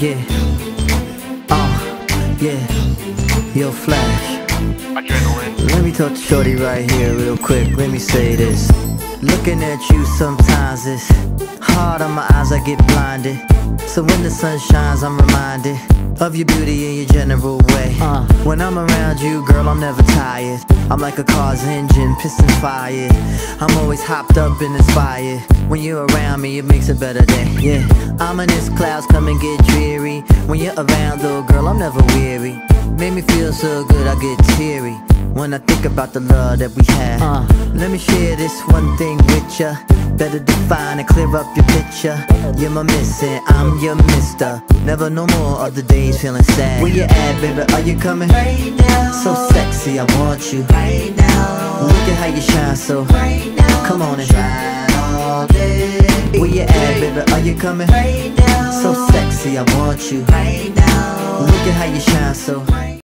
Yeah. Uh, yeah. Yo, Flash. Adrenaline. Let me talk to Shorty right here, real quick. Let me say this. Looking at you sometimes it's hard on my eyes, I get blinded. So when the sun shines, I'm reminded of your beauty in your general way. Uh, when I'm around you, girl, I'm never tired. I'm like a car's engine, piston fired. I'm always hopped up and inspired. When you're around me, it makes a better day. Yeah, ominous clouds come and get dreary. When you're around, though, girl, I'm never weary. Make me feel so good, I get teary when I think about the love that we have. Uh, let me share this one thing with ya. Better define and clear up your picture. You're my missing, I'm your mister. Never no more of the days feeling sad. Where you at, baby? Are you coming? Right now, So sexy, I want you. right now, Look at how you shine so. right now. Come on and Ride all day. Where you at, baby? Are you coming? Right now, So sexy, I want you. right now, Look at how you shine so.